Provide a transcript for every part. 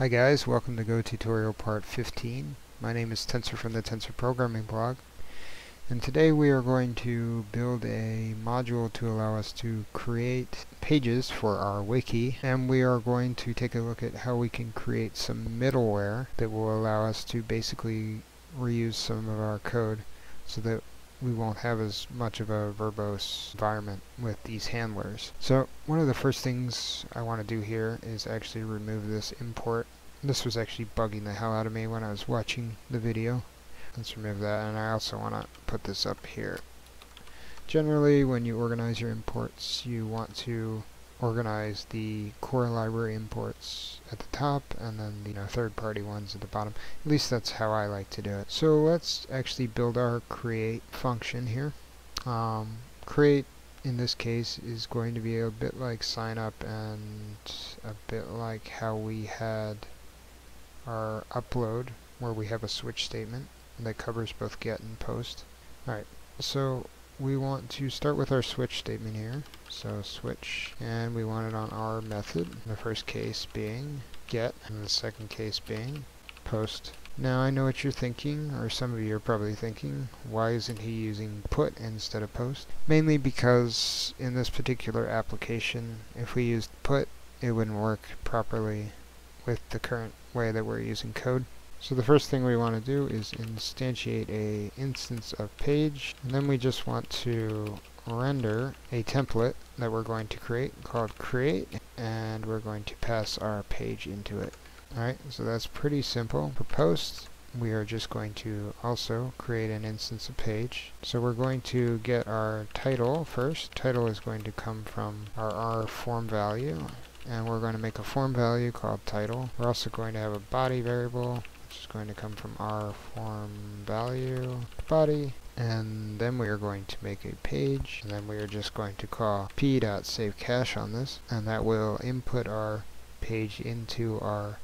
Hi guys, welcome to Go Tutorial Part 15. My name is Tensor from the Tensor Programming blog. And today we are going to build a module to allow us to create pages for our wiki. And we are going to take a look at how we can create some middleware that will allow us to basically reuse some of our code so that we won't have as much of a verbose environment with these handlers. So one of the first things I want to do here is actually remove this import. This was actually bugging the hell out of me when I was watching the video. Let's remove that and I also want to put this up here. Generally when you organize your imports you want to organize the core library imports at the top and then the you know, third-party ones at the bottom. At least that's how I like to do it. So let's actually build our create function here. Um, create in this case is going to be a bit like sign up and a bit like how we had our upload where we have a switch statement that covers both get and post. Alright, so we want to start with our switch statement here. So switch, and we want it on our method. The first case being get, and the second case being post. Now I know what you're thinking, or some of you are probably thinking, why isn't he using put instead of post? Mainly because in this particular application, if we used put, it wouldn't work properly with the current way that we're using code. So the first thing we want to do is instantiate a instance of page, and then we just want to render a template that we're going to create called create, and we're going to pass our page into it. Alright, so that's pretty simple. For post, we are just going to also create an instance of page. So we're going to get our title first. Title is going to come from our R form value, and we're going to make a form value called title. We're also going to have a body variable which is going to come from our form value body. And then we are going to make a page. And then we are just going to call p.savecache on this. And that will input our page into our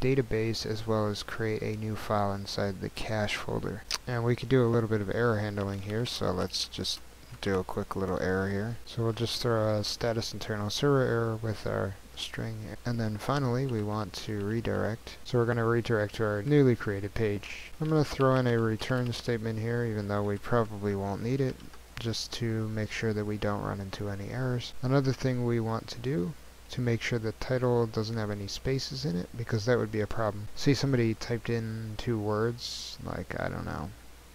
database as well as create a new file inside the cache folder. And we could do a little bit of error handling here so let's just do a quick little error here. So we'll just throw a status internal server error with our string. And then finally, we want to redirect. So we're going to redirect to our newly created page. I'm going to throw in a return statement here, even though we probably won't need it, just to make sure that we don't run into any errors. Another thing we want to do to make sure the title doesn't have any spaces in it, because that would be a problem. See somebody typed in two words, like, I don't know,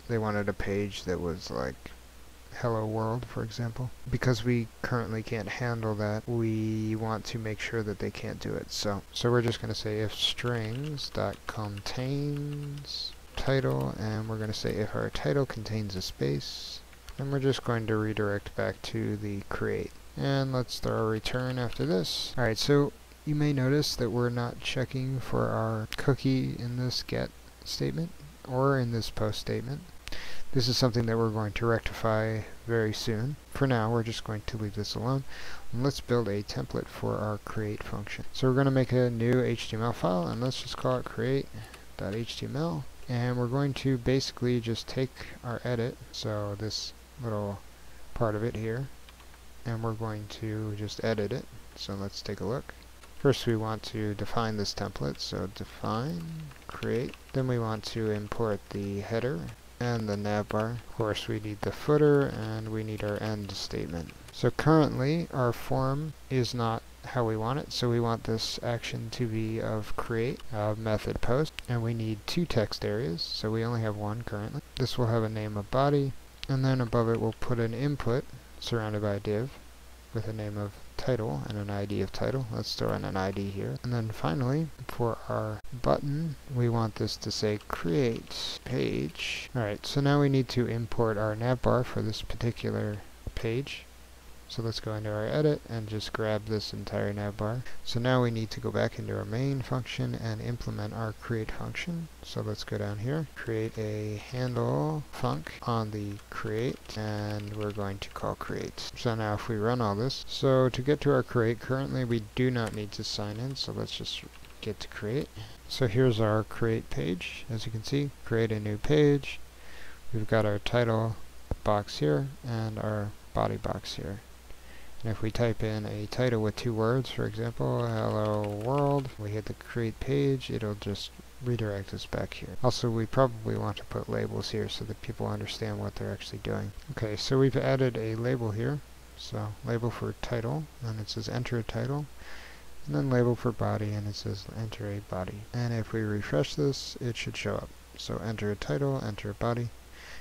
they wanted a page that was like hello world, for example. Because we currently can't handle that, we want to make sure that they can't do it. So, so we're just going to say if strings dot contains title, and we're going to say if our title contains a space, and we're just going to redirect back to the create. And let's throw a return after this. Alright, so you may notice that we're not checking for our cookie in this get statement or in this post statement. This is something that we're going to rectify very soon. For now, we're just going to leave this alone. And let's build a template for our create function. So we're going to make a new HTML file, and let's just call it create.html. And we're going to basically just take our edit, so this little part of it here, and we're going to just edit it. So let's take a look. First we want to define this template, so define, create. Then we want to import the header and the navbar. Of course we need the footer and we need our end statement. So currently our form is not how we want it, so we want this action to be of create, of method post, and we need two text areas, so we only have one currently. This will have a name of body, and then above it we'll put an input surrounded by a div with a name of title and an ID of title. Let's throw in an ID here. And then finally, for our button, we want this to say create page. Alright, so now we need to import our navbar for this particular page. So let's go into our edit and just grab this entire navbar. So now we need to go back into our main function and implement our create function. So let's go down here, create a handle func on the create, and we're going to call create. So now if we run all this, so to get to our create, currently we do not need to sign in, so let's just get to create. So here's our create page, as you can see, create a new page. We've got our title box here and our body box here. And if we type in a title with two words, for example, hello world, we hit the create page, it'll just redirect us back here. Also, we probably want to put labels here so that people understand what they're actually doing. Okay, so we've added a label here. So, label for title, and it says enter a title. And then label for body, and it says enter a body. And if we refresh this, it should show up. So enter a title, enter a body.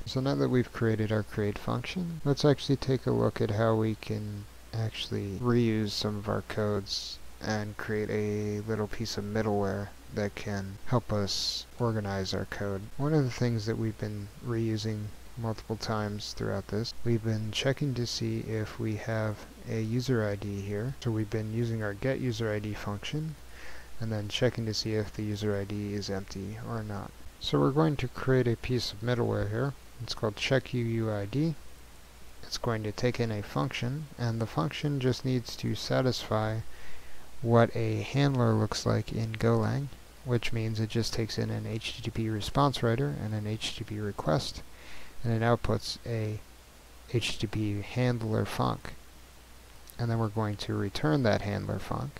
So now that we've created our create function, let's actually take a look at how we can actually reuse some of our codes and create a little piece of middleware that can help us organize our code. One of the things that we've been reusing multiple times throughout this, we've been checking to see if we have a user ID here. So we've been using our get user ID function and then checking to see if the user ID is empty or not. So we're going to create a piece of middleware here. It's called check checkUUID. It's going to take in a function and the function just needs to satisfy what a handler looks like in Golang which means it just takes in an HTTP response writer and an HTTP request and it outputs a HTTP handler func. And then we're going to return that handler func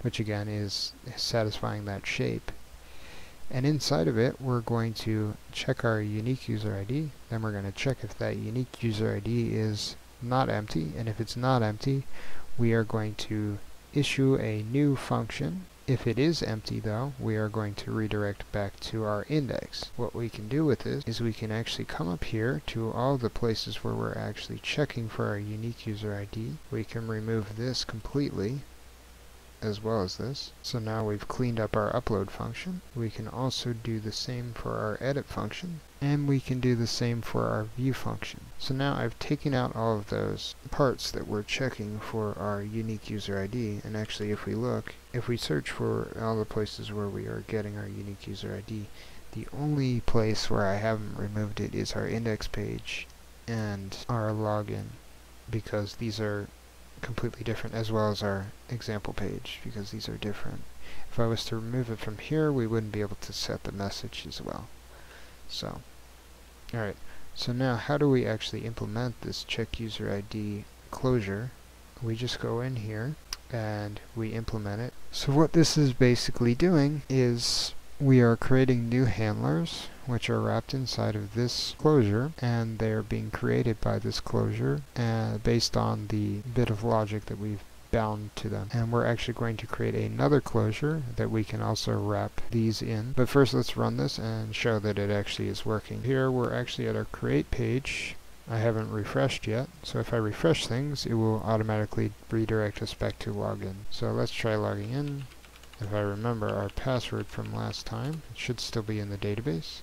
which again is satisfying that shape and inside of it we're going to check our unique user ID then we're going to check if that unique user ID is not empty and if it's not empty we are going to issue a new function if it is empty though, we are going to redirect back to our index. What we can do with this is we can actually come up here to all the places where we're actually checking for our unique user ID. We can remove this completely as well as this. So now we've cleaned up our upload function. We can also do the same for our edit function and we can do the same for our view function. So now I've taken out all of those parts that we're checking for our unique user ID and actually if we look, if we search for all the places where we are getting our unique user ID, the only place where I haven't removed it is our index page and our login because these are completely different as well as our example page because these are different. If I was to remove it from here we wouldn't be able to set the message as well. So, alright, so now how do we actually implement this check user ID closure? We just go in here and we implement it. So what this is basically doing is we are creating new handlers which are wrapped inside of this closure and they are being created by this closure uh, based on the bit of logic that we've bound to them. And we're actually going to create another closure that we can also wrap these in. But first let's run this and show that it actually is working. Here we're actually at our create page. I haven't refreshed yet, so if I refresh things, it will automatically redirect us back to login. So let's try logging in. If I remember our password from last time, it should still be in the database.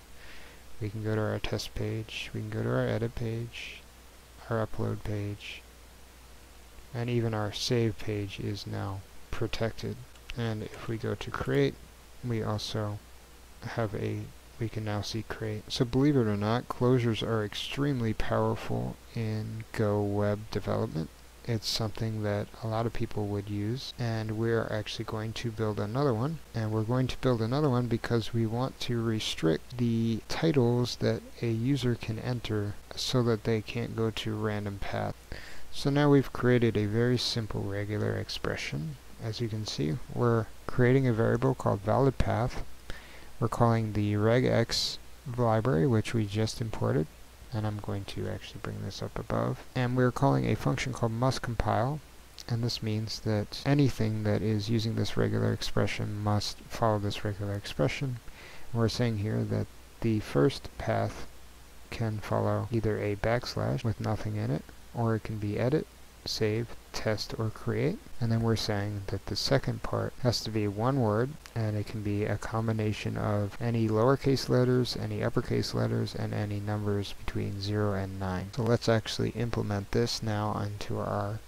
We can go to our test page, we can go to our edit page, our upload page, and even our save page is now protected. And if we go to create, we also have a, we can now see create. So believe it or not, closures are extremely powerful in Go web development it's something that a lot of people would use and we're actually going to build another one and we're going to build another one because we want to restrict the titles that a user can enter so that they can't go to random path. So now we've created a very simple regular expression. As you can see, we're creating a variable called valid path. We're calling the regex library, which we just imported and I'm going to actually bring this up above. And we're calling a function called must compile, and this means that anything that is using this regular expression must follow this regular expression. And we're saying here that the first path can follow either a backslash with nothing in it, or it can be edit, save, test, or create. And then we're saying that the second part has to be one word, and it can be a combination of any lowercase letters, any uppercase letters, and any numbers between 0 and 9. So let's actually implement this now onto our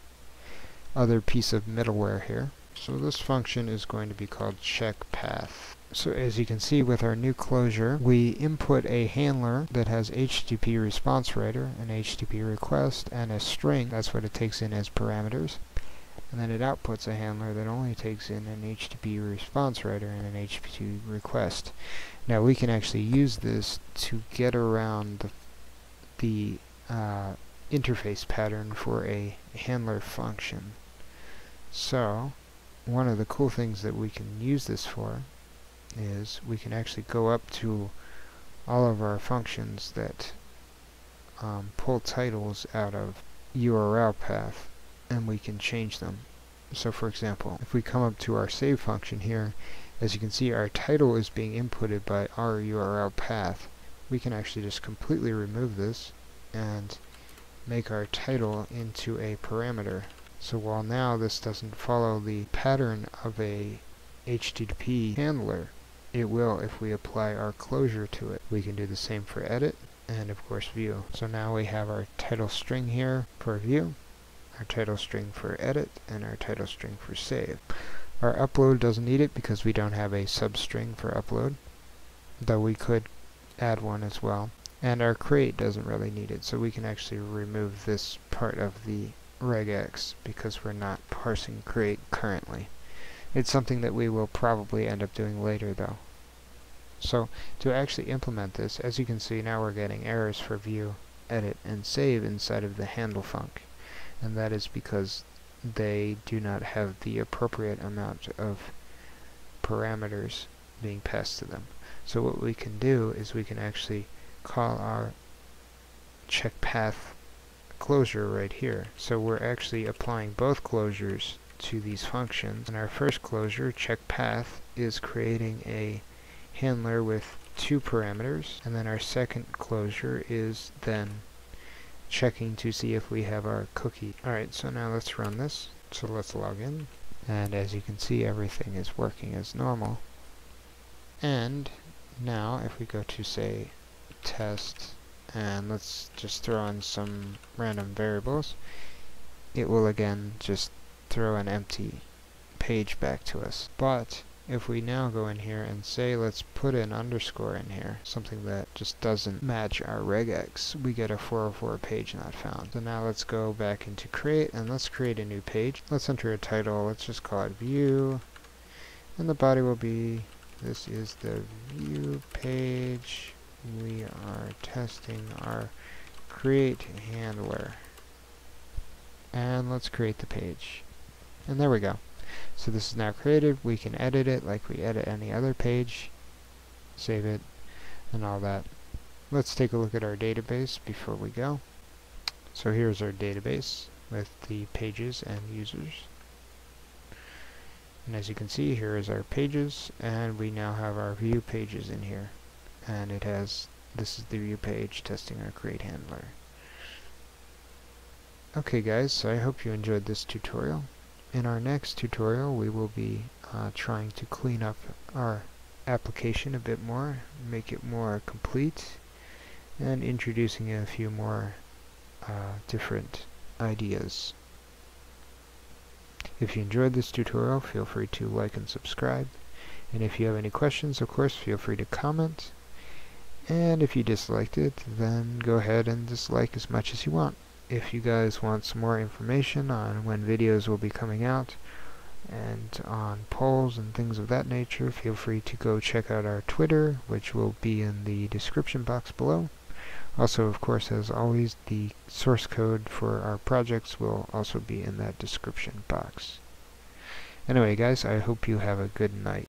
other piece of middleware here. So this function is going to be called check path. So as you can see with our new closure, we input a handler that has HTTP response writer, an HTTP request, and a string, that's what it takes in as parameters. And then it outputs a handler that only takes in an HTTP response writer and an HTTP request. Now we can actually use this to get around the, the uh, interface pattern for a handler function. So, one of the cool things that we can use this for is we can actually go up to all of our functions that um, pull titles out of URL path and we can change them. So for example, if we come up to our save function here, as you can see our title is being inputted by our URL path. We can actually just completely remove this and make our title into a parameter. So while now this doesn't follow the pattern of a HTTP handler, it will if we apply our closure to it. We can do the same for edit and of course view. So now we have our title string here for view, our title string for edit, and our title string for save. Our upload doesn't need it because we don't have a substring for upload, though we could add one as well. And our create doesn't really need it, so we can actually remove this part of the regex because we're not parsing create currently. It's something that we will probably end up doing later though. So to actually implement this, as you can see now we're getting errors for view, edit, and save inside of the handle func. And that is because they do not have the appropriate amount of parameters being passed to them. So what we can do is we can actually call our check path closure right here. So we're actually applying both closures to these functions. And our first closure, check path, is creating a handler with two parameters. And then our second closure is then checking to see if we have our cookie. Alright, so now let's run this. So let's log in. And as you can see, everything is working as normal. And now if we go to say test and let's just throw in some random variables, it will again just throw an empty page back to us. But if we now go in here and say let's put an underscore in here, something that just doesn't match our regex, we get a 404 page not found. So now let's go back into create and let's create a new page. Let's enter a title, let's just call it view, and the body will be this is the view page. We are testing our create handler. And let's create the page. And there we go. So this is now created. We can edit it like we edit any other page. Save it and all that. Let's take a look at our database before we go. So here's our database with the pages and users. And as you can see, here is our pages, and we now have our view pages in here. And it has, this is the view page testing our create handler. Okay guys, so I hope you enjoyed this tutorial. In our next tutorial, we will be uh, trying to clean up our application a bit more, make it more complete, and introducing a few more uh, different ideas. If you enjoyed this tutorial, feel free to like and subscribe. And if you have any questions, of course, feel free to comment. And if you disliked it, then go ahead and dislike as much as you want. If you guys want some more information on when videos will be coming out, and on polls and things of that nature, feel free to go check out our Twitter, which will be in the description box below. Also, of course, as always, the source code for our projects will also be in that description box. Anyway, guys, I hope you have a good night.